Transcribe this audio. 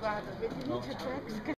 Guarda, vê se não te